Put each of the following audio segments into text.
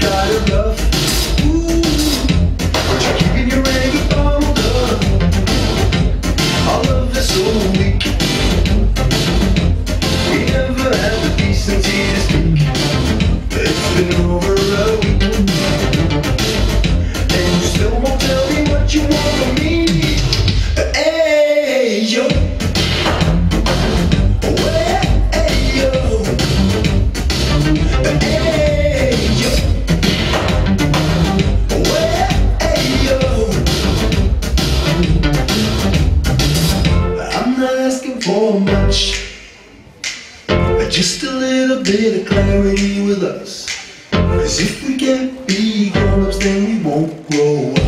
got enough. Ooh, but you're keeping your anger bottled up. All of this old. for much. Just a little bit of clarity with us. Cause if we can't be grown-ups then we won't grow up.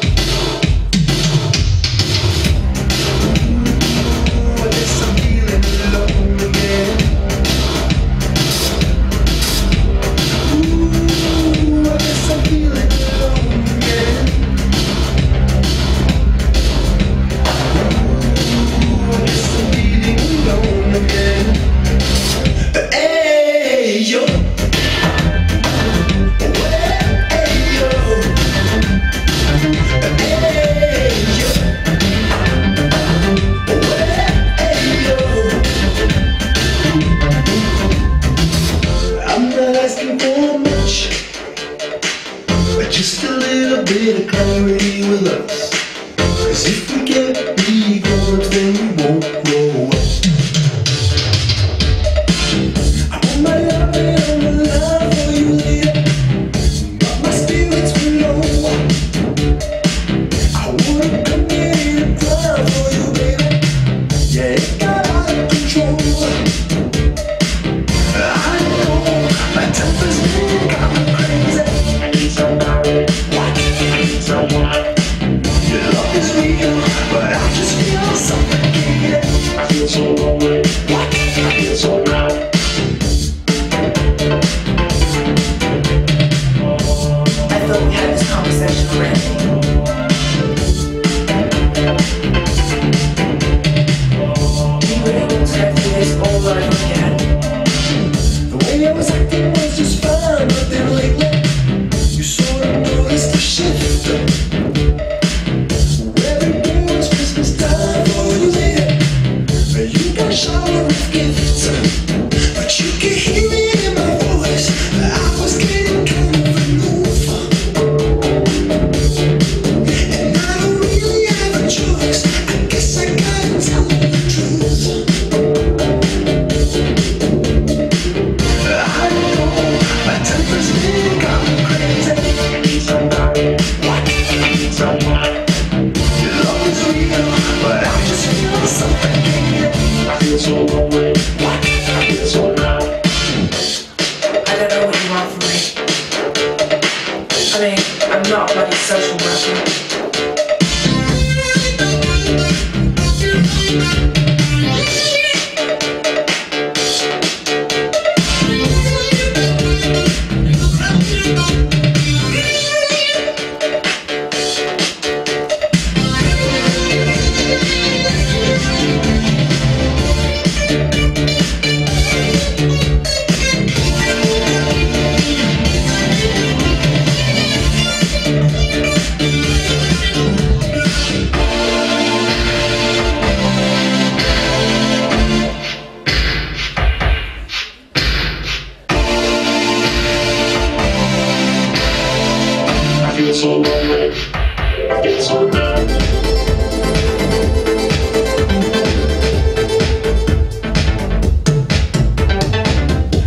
a little bit of clarity with us. Cause if we get shower of gifts. such a. I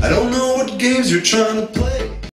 don't know what games you're trying to play.